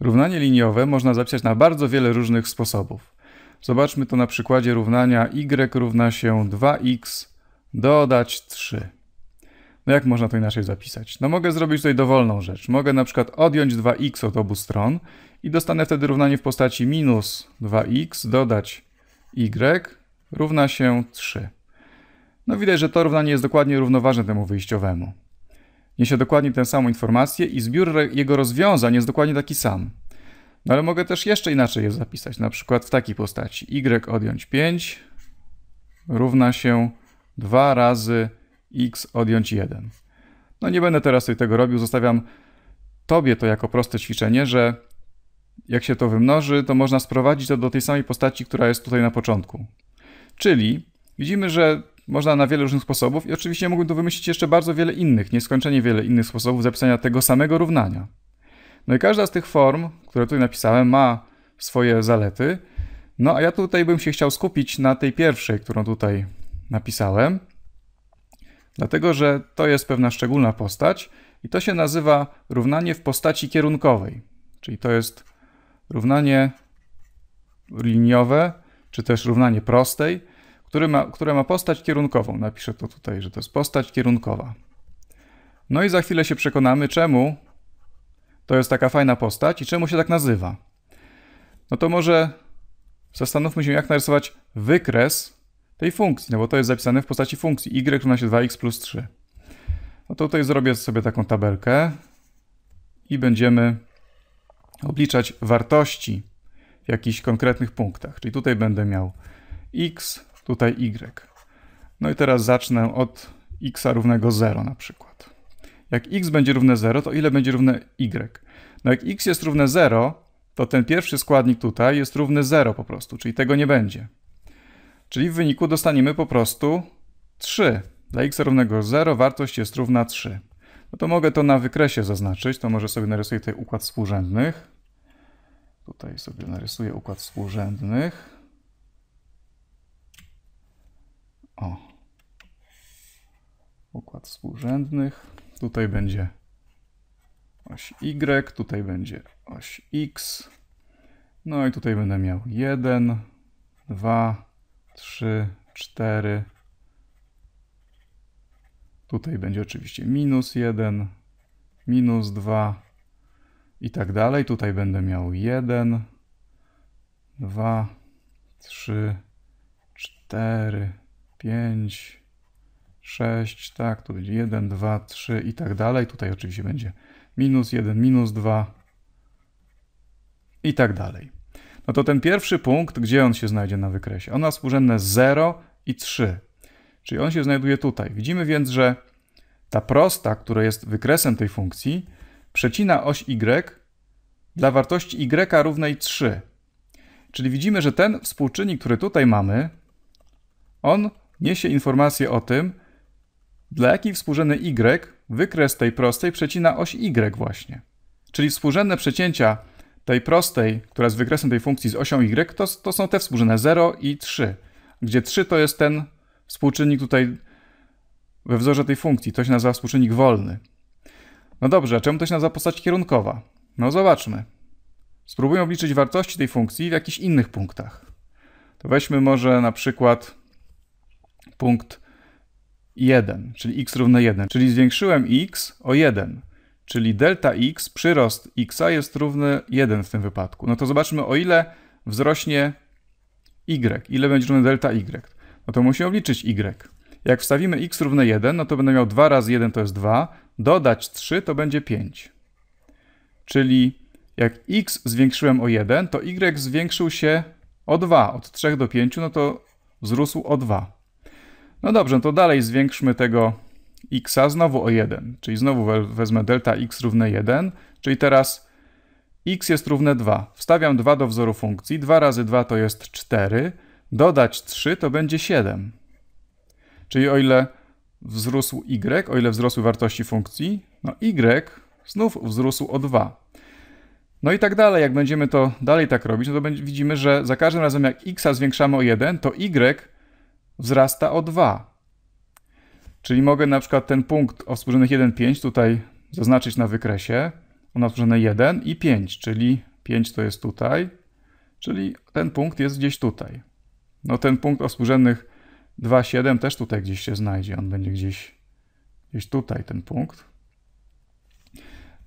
Równanie liniowe można zapisać na bardzo wiele różnych sposobów. Zobaczmy to na przykładzie równania y równa się 2x dodać 3. No jak można to inaczej zapisać? No mogę zrobić tutaj dowolną rzecz. Mogę na przykład odjąć 2x od obu stron i dostanę wtedy równanie w postaci minus 2x dodać y równa się 3. No widać, że to równanie jest dokładnie równoważne temu wyjściowemu. Niesie dokładnie tę samą informację i zbiór jego rozwiązań jest dokładnie taki sam. No ale mogę też jeszcze inaczej je zapisać, na przykład w takiej postaci. y odjąć 5 równa się 2 razy x odjąć 1. No nie będę teraz tego robił, zostawiam Tobie to jako proste ćwiczenie, że jak się to wymnoży, to można sprowadzić to do tej samej postaci, która jest tutaj na początku. Czyli widzimy, że można na wiele różnych sposobów i oczywiście mógłbym tu wymyślić jeszcze bardzo wiele innych, nieskończenie wiele innych sposobów zapisania tego samego równania. No i każda z tych form, które tutaj napisałem, ma swoje zalety. No a ja tutaj bym się chciał skupić na tej pierwszej, którą tutaj napisałem, dlatego że to jest pewna szczególna postać i to się nazywa równanie w postaci kierunkowej. Czyli to jest równanie liniowe, czy też równanie prostej, które ma, które ma postać kierunkową. Napiszę to tutaj, że to jest postać kierunkowa. No i za chwilę się przekonamy, czemu to jest taka fajna postać i czemu się tak nazywa. No to może zastanówmy się, jak narysować wykres tej funkcji, no bo to jest zapisane w postaci funkcji y równa się 2x plus 3. No to tutaj zrobię sobie taką tabelkę i będziemy obliczać wartości w jakichś konkretnych punktach. Czyli tutaj będę miał x, tutaj y. No i teraz zacznę od x równego 0 na przykład. Jak x będzie równe 0, to ile będzie równe y? No jak x jest równe 0, to ten pierwszy składnik tutaj jest równy 0 po prostu, czyli tego nie będzie. Czyli w wyniku dostaniemy po prostu 3. Dla x równego 0 wartość jest równa 3. No to mogę to na wykresie zaznaczyć, to może sobie narysuję tutaj układ współrzędnych. Tutaj sobie narysuję układ współrzędnych. O. Układ współrzędnych. Tutaj będzie oś Y, tutaj będzie oś X. No i tutaj będę miał 1, 2, 3, 4. Tutaj będzie oczywiście minus 1, minus 2 i tak dalej. Tutaj będę miał 1, 2, 3, 4, 5, 6, tak, tu będzie 1, 2, 3 i tak dalej. Tutaj oczywiście będzie minus 1, minus 2 i tak dalej. No to ten pierwszy punkt, gdzie on się znajdzie na wykresie? On ma współrzędne 0 i 3, czyli on się znajduje tutaj. Widzimy więc, że ta prosta, która jest wykresem tej funkcji, przecina oś y dla wartości y równej 3. Czyli widzimy, że ten współczynnik, który tutaj mamy, on niesie informację o tym, dla jakiej współrzędny y wykres tej prostej przecina oś y właśnie. Czyli współrzędne przecięcia tej prostej, która jest wykresem tej funkcji z osią y, to, to są te współrzędne 0 i 3, gdzie 3 to jest ten współczynnik tutaj we wzorze tej funkcji. To się nazywa współczynnik wolny. No dobrze, czemu to się nazywa postać kierunkowa? No zobaczmy. Spróbujmy obliczyć wartości tej funkcji w jakichś innych punktach. To weźmy może na przykład punkt 1, czyli x równe 1, czyli zwiększyłem x o 1, czyli delta x, przyrost x jest równy 1 w tym wypadku. No to zobaczmy o ile wzrośnie y, ile będzie równe delta y. No to musimy obliczyć y. Jak wstawimy x równe 1, no to będę miał 2 razy 1 to jest 2, dodać 3 to będzie 5. Czyli jak x zwiększyłem o 1, to y zwiększył się o 2, od 3 do 5, no to wzrósł o 2. No dobrze, to dalej zwiększmy tego x znowu o 1, czyli znowu wezmę delta x równe 1, czyli teraz x jest równe 2. Wstawiam 2 do wzoru funkcji, 2 razy 2 to jest 4, dodać 3 to będzie 7. Czyli o ile wzrósł y, o ile wzrosły wartości funkcji, no y znów wzrósł o 2. No i tak dalej, jak będziemy to dalej tak robić, no to widzimy, że za każdym razem jak x zwiększamy o 1, to y wzrasta o 2. Czyli mogę na przykład ten punkt o współrzędnych 1, 5 tutaj zaznaczyć na wykresie. On ma współrzędne 1 i 5, czyli 5 to jest tutaj, czyli ten punkt jest gdzieś tutaj. No ten punkt o współrzędnych 2, 7 też tutaj gdzieś się znajdzie. On będzie gdzieś, gdzieś tutaj, ten punkt.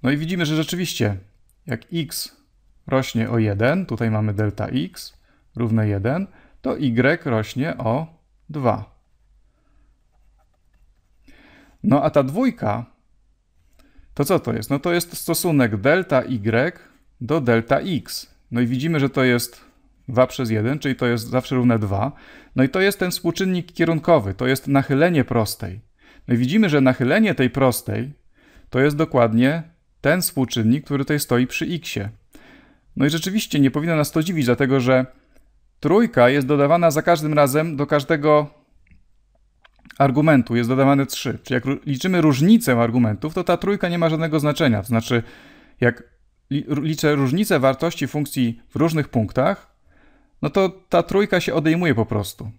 No i widzimy, że rzeczywiście jak x rośnie o 1, tutaj mamy delta x równe 1, to y rośnie o 2. No a ta dwójka, to co to jest? No to jest stosunek delta y do delta x. No i widzimy, że to jest 2 przez 1, czyli to jest zawsze równe 2. No i to jest ten współczynnik kierunkowy, to jest nachylenie prostej. No i widzimy, że nachylenie tej prostej to jest dokładnie ten współczynnik, który tutaj stoi przy x. No i rzeczywiście nie powinno nas to dziwić, dlatego że trójka jest dodawana za każdym razem do każdego argumentu, jest dodawane 3. Czyli jak liczymy różnicę argumentów, to ta trójka nie ma żadnego znaczenia. To znaczy, jak liczę różnicę wartości funkcji w różnych punktach, no to ta trójka się odejmuje po prostu.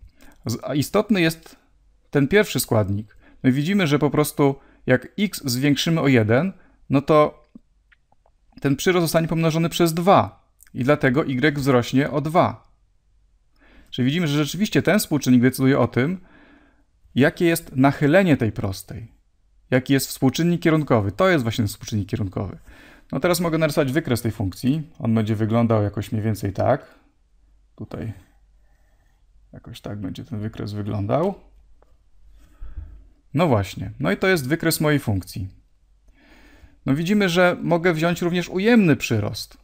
Istotny jest ten pierwszy składnik. My widzimy, że po prostu jak x zwiększymy o 1, no to ten przyrost zostanie pomnożony przez 2 i dlatego y wzrośnie o 2. Czyli widzimy, że rzeczywiście ten współczynnik decyduje o tym, jakie jest nachylenie tej prostej, jaki jest współczynnik kierunkowy. To jest właśnie współczynnik kierunkowy. No teraz mogę narysować wykres tej funkcji. On będzie wyglądał jakoś mniej więcej tak. Tutaj jakoś tak będzie ten wykres wyglądał. No właśnie. No i to jest wykres mojej funkcji. No widzimy, że mogę wziąć również ujemny przyrost.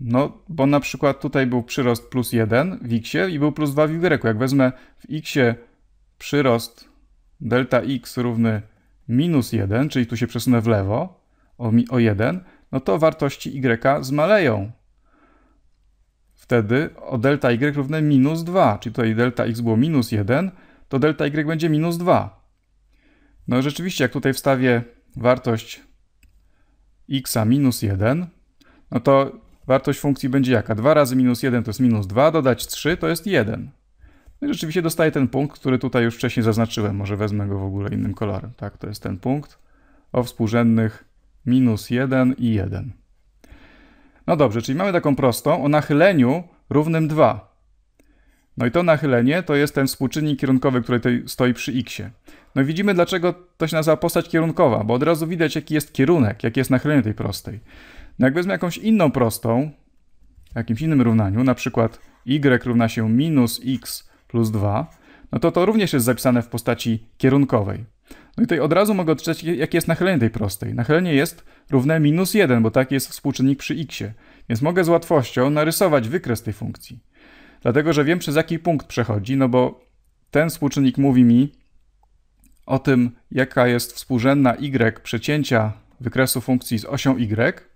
No, bo na przykład tutaj był przyrost plus 1 w x i był plus 2 w y. Jak wezmę w x przyrost delta x równy minus 1, czyli tu się przesunę w lewo o, o 1, no to wartości y zmaleją. Wtedy o delta y równe minus 2, czyli tutaj delta x było minus 1, to delta y będzie minus 2. No rzeczywiście, jak tutaj wstawię wartość x minus 1, no to wartość funkcji będzie jaka? 2 razy minus 1 to jest minus 2, dodać 3 to jest 1. No i rzeczywiście dostaję ten punkt, który tutaj już wcześniej zaznaczyłem. Może wezmę go w ogóle innym kolorem. Tak, to jest ten punkt o współrzędnych minus 1 i 1. No dobrze, czyli mamy taką prostą o nachyleniu równym 2. No i to nachylenie to jest ten współczynnik kierunkowy, który tutaj stoi przy x. No i widzimy, dlaczego to się nazywa postać kierunkowa, bo od razu widać, jaki jest kierunek, jakie jest nachylenie tej prostej. No jak wezmę jakąś inną prostą, w jakimś innym równaniu, na przykład y równa się minus x plus 2, no to to również jest zapisane w postaci kierunkowej. No i tutaj od razu mogę odczytać, jakie jest nachylenie tej prostej. Nachylenie jest równe minus 1, bo taki jest współczynnik przy x. Więc mogę z łatwością narysować wykres tej funkcji. Dlatego, że wiem przez jaki punkt przechodzi, no bo ten współczynnik mówi mi o tym, jaka jest współrzędna y przecięcia wykresu funkcji z osią y.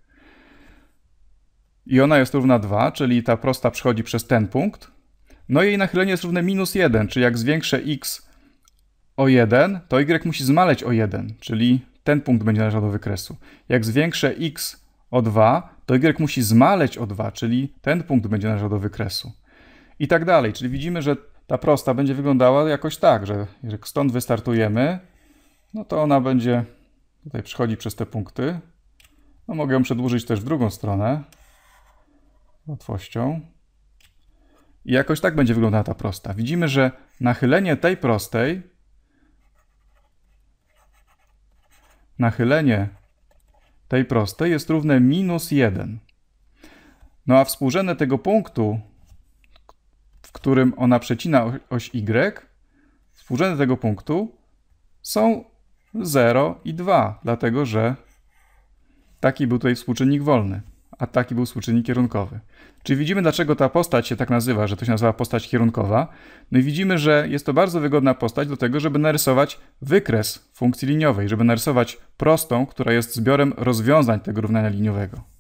I ona jest równa 2, czyli ta prosta przechodzi przez ten punkt. No i jej nachylenie jest równe minus 1, czyli jak zwiększę x o 1, to y musi zmaleć o 1, czyli ten punkt będzie należał do wykresu. Jak zwiększę x o 2, to y musi zmaleć o 2, czyli ten punkt będzie należał do wykresu. I tak dalej, czyli widzimy, że ta prosta będzie wyglądała jakoś tak, że jak stąd wystartujemy, no to ona będzie tutaj przychodzi przez te punkty. No mogę ją przedłużyć też w drugą stronę łatwością. I jakoś tak będzie wyglądała ta prosta. Widzimy, że nachylenie tej prostej nachylenie tej prostej jest równe minus 1. No a współrzędne tego punktu, w którym ona przecina oś y, współrzędne tego punktu są 0 i 2, dlatego że taki był tutaj współczynnik wolny a taki był współczynnik kierunkowy. Czyli widzimy, dlaczego ta postać się tak nazywa, że to się nazywa postać kierunkowa. No i widzimy, że jest to bardzo wygodna postać do tego, żeby narysować wykres funkcji liniowej, żeby narysować prostą, która jest zbiorem rozwiązań tego równania liniowego.